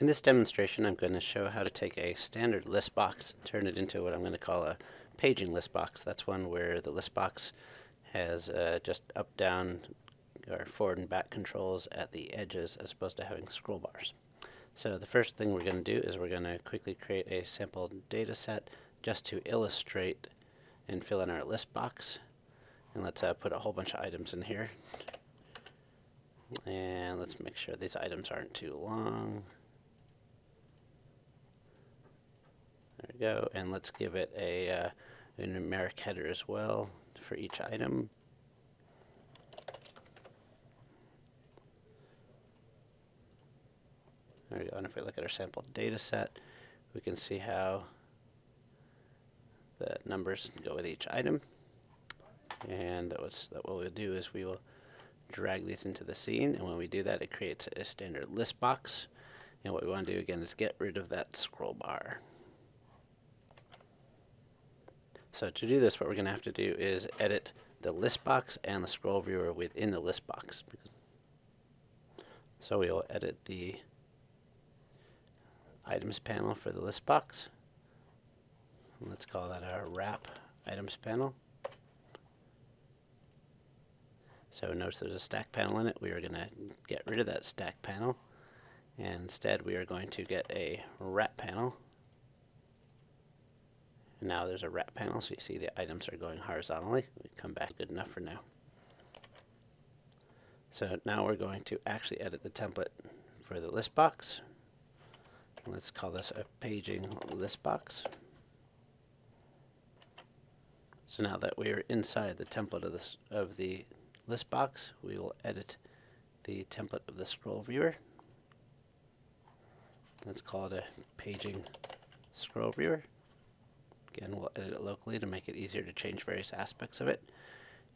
In this demonstration, I'm going to show how to take a standard list box and turn it into what I'm going to call a paging list box. That's one where the list box has uh, just up, down, or forward and back controls at the edges as opposed to having scroll bars. So the first thing we're going to do is we're going to quickly create a sample data set just to illustrate and fill in our list box. And let's uh, put a whole bunch of items in here. And let's make sure these items aren't too long. There we go. And let's give it a, uh, a numeric header as well for each item. There we go. And if we look at our sample data set, we can see how the numbers go with each item. And that was that what we'll do is we will drag these into the scene, and when we do that, it creates a standard list box. And what we want to do again is get rid of that scroll bar. So to do this, what we're going to have to do is edit the list box and the scroll viewer within the list box. So we will edit the items panel for the list box. Let's call that our wrap items panel. So notice there's a stack panel in it. We are going to get rid of that stack panel. And instead we are going to get a wrap panel now there's a wrap panel, so you see the items are going horizontally. We come back good enough for now. So now we're going to actually edit the template for the list box. Let's call this a paging list box. So now that we are inside the template of this of the list box, we will edit the template of the scroll viewer. Let's call it a paging scroll viewer. Again, we'll edit it locally to make it easier to change various aspects of it.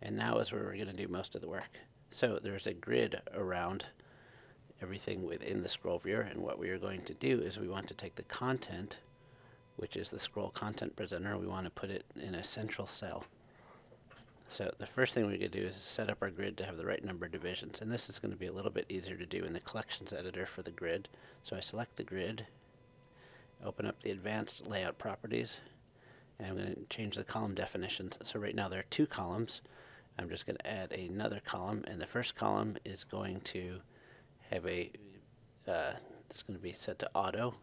And now is where we're going to do most of the work. So there's a grid around everything within the scroll viewer, and what we are going to do is we want to take the content, which is the scroll content presenter, we want to put it in a central cell. So the first thing we're going to do is set up our grid to have the right number of divisions, and this is going to be a little bit easier to do in the collections editor for the grid. So I select the grid, open up the advanced layout properties, and I'm going to change the column definitions. So right now there are two columns. I'm just going to add another column, and the first column is going to have a, uh, it's going to be set to auto.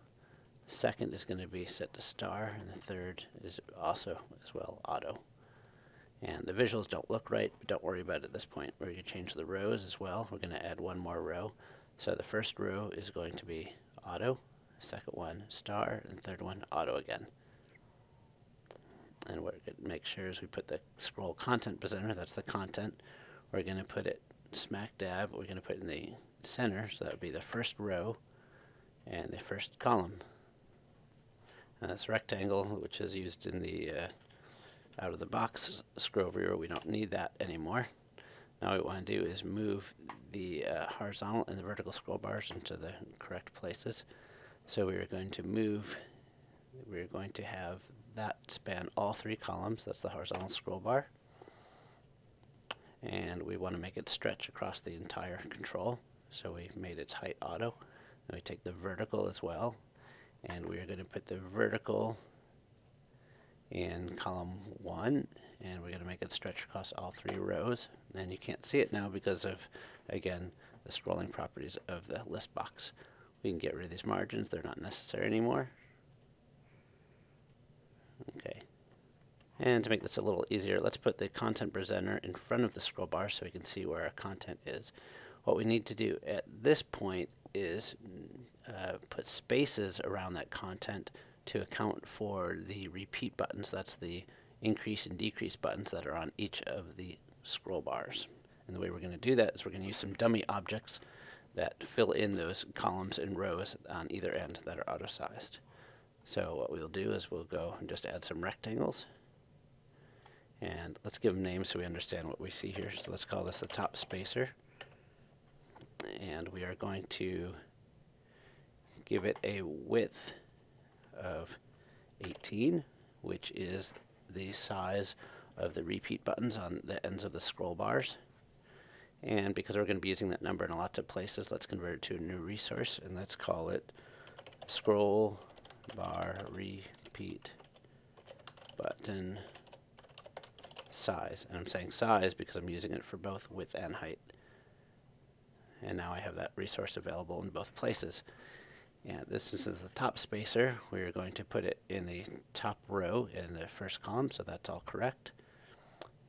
Second is going to be set to star, and the third is also as well auto. And the visuals don't look right, but don't worry about it at this point. We're going to change the rows as well. We're going to add one more row. So the first row is going to be auto, second one star, and third one auto again and what it make sure is we put the scroll content presenter, that's the content. We're going to put it smack dab, we're going to put it in the center, so that would be the first row and the first column. And this rectangle, which is used in the uh, out of the box scroll viewer, we don't need that anymore. Now what we want to do is move the uh, horizontal and the vertical scroll bars into the correct places. So we are going to move, we're going to have that span all three columns. That's the horizontal scroll bar. And we want to make it stretch across the entire control. So we made its height auto. And we take the vertical as well. And we are going to put the vertical in column 1 and we're going to make it stretch across all three rows and you can't see it now because of again the scrolling properties of the list box we can get rid of these margins they're not necessary anymore Okay. And to make this a little easier, let's put the content presenter in front of the scroll bar so we can see where our content is. What we need to do at this point is uh, put spaces around that content to account for the repeat buttons. That's the increase and decrease buttons that are on each of the scroll bars. And the way we're going to do that is we're going to use some dummy objects that fill in those columns and rows on either end that are auto-sized. So what we'll do is we'll go and just add some rectangles. And let's give them names so we understand what we see here. So let's call this the top spacer. And we are going to give it a width of 18, which is the size of the repeat buttons on the ends of the scroll bars. And because we're going to be using that number in lots of places, let's convert it to a new resource, and let's call it scroll bar repeat button size. And I'm saying size because I'm using it for both width and height. And now I have that resource available in both places. And this is the top spacer. We're going to put it in the top row in the first column, so that's all correct.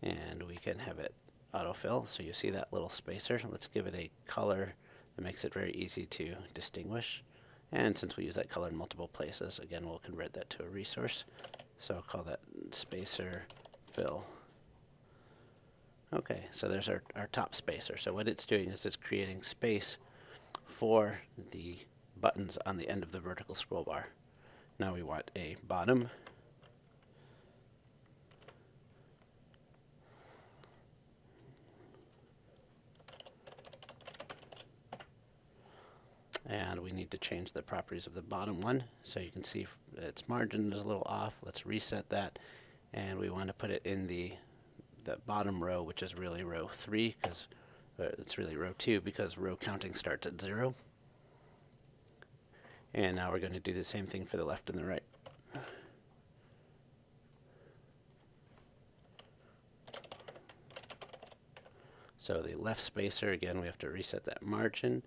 And we can have it autofill, so you see that little spacer. Let's give it a color that makes it very easy to distinguish. And since we use that color in multiple places, again, we'll convert that to a resource. So I'll call that spacer fill. Okay, so there's our, our top spacer. So what it's doing is it's creating space for the buttons on the end of the vertical scroll bar. Now we want a bottom and we need to change the properties of the bottom one. So you can see its margin is a little off let's reset that. And we want to put it in the the bottom row which is really row 3 because uh, it's really row 2 because row counting starts at 0 and now we're going to do the same thing for the left and the right. So the left spacer again we have to reset that margin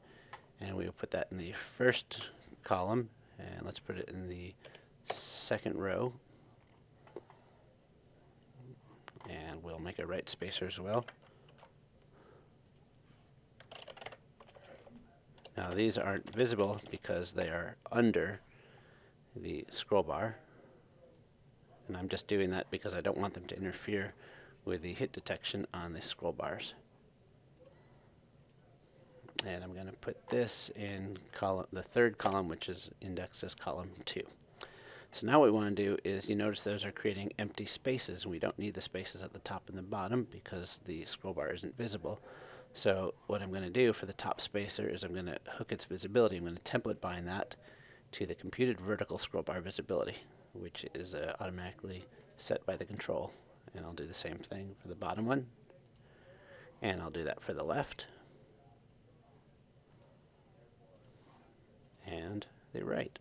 and we'll put that in the first column and let's put it in the second row. And we'll make a right spacer as well. Now these aren't visible because they are under the scroll bar. And I'm just doing that because I don't want them to interfere with the hit detection on the scroll bars and I'm going to put this in column the third column which is indexed as column 2. So now what we want to do is you notice those are creating empty spaces. We don't need the spaces at the top and the bottom because the scroll bar isn't visible. So what I'm going to do for the top spacer is I'm going to hook its visibility. I'm going to template bind that to the computed vertical scroll bar visibility which is uh, automatically set by the control. And I'll do the same thing for the bottom one. And I'll do that for the left. And the right.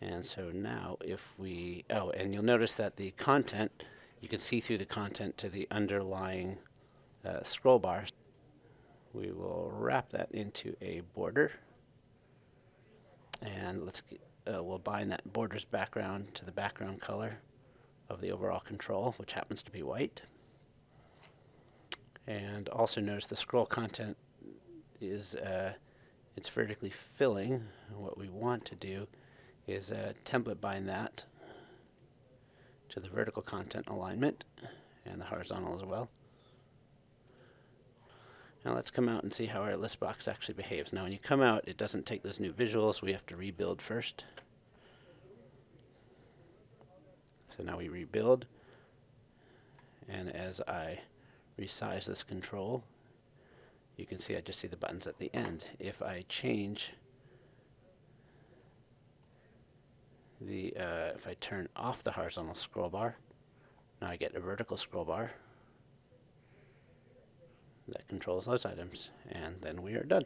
And so now if we, oh, and you'll notice that the content, you can see through the content to the underlying uh, scroll bar. We will wrap that into a border. And let's, uh, we'll bind that border's background to the background color of the overall control, which happens to be white. And also notice the scroll content is uh, it's vertically filling. What we want to do is uh, template bind that to the vertical content alignment and the horizontal as well. Now let's come out and see how our list box actually behaves. Now when you come out, it doesn't take those new visuals. We have to rebuild first. So now we rebuild. And as I resize this control, you can see I just see the buttons at the end. If I change the, uh, if I turn off the horizontal scroll bar, now I get a vertical scroll bar that controls those items, and then we are done.